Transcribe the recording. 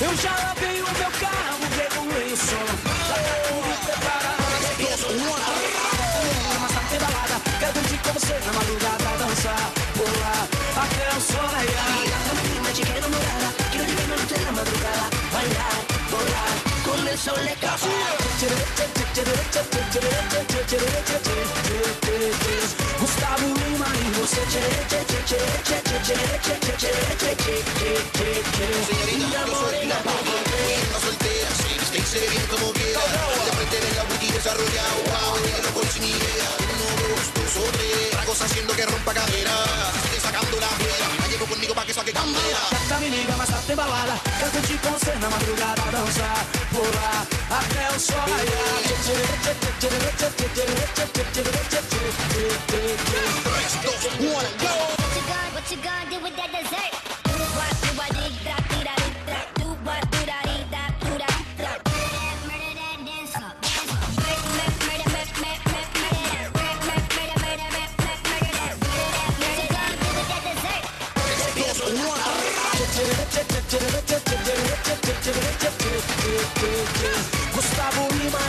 Eu já lavei o meu carro, regulei o som. Já tá tudo preparado. Mas tá tem balada. Quero curtir com você na madrugada, dançar, pular até o sol raiar. Menina, te quero morada, quiero divertirnos en la madrugada, bailar, volar, con el sol de casa. Gustavo Lima e você. Señorita, até o sol raiar. Gustavo Lima e.